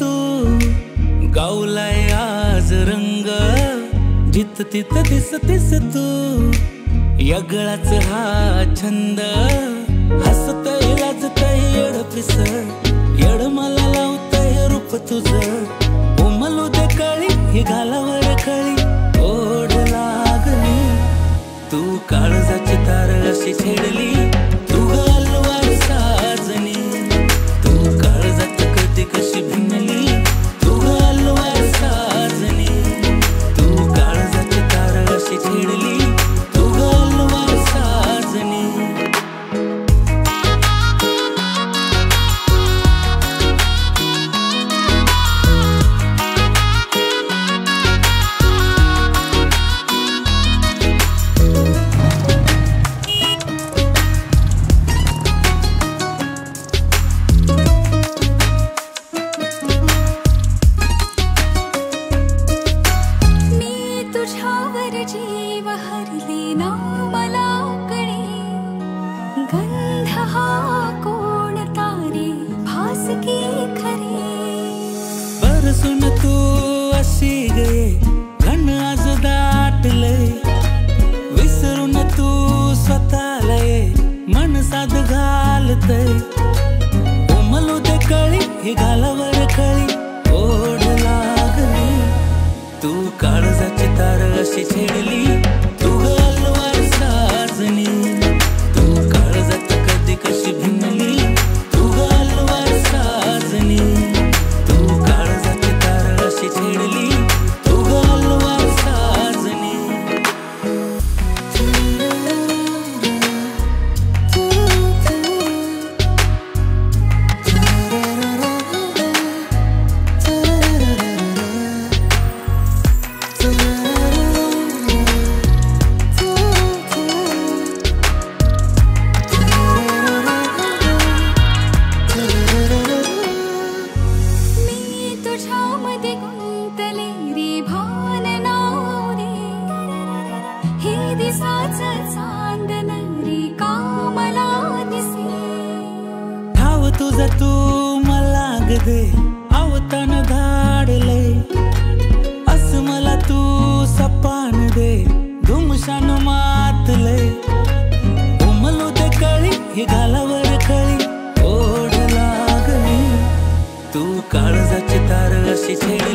तू गावलाय आज रंग जित तित दिसतीस तू. यगळाच हा छंद हसत लाजतय येड पिस. येड मला लावतय रूप तुझ. उमलू दे काळी घाला नाद घालत उमलू ते कळी हे घालावर कळी. ओढ लागली. तू काळजाची तार अशी छेडली रोज तू मला दे आवतान धाडले. अस मला तू सपान दे धुमशान मातले. उमलू ते कळी हे गालावर कळी ओढ लागली. तू काळजाची तार अशी छेड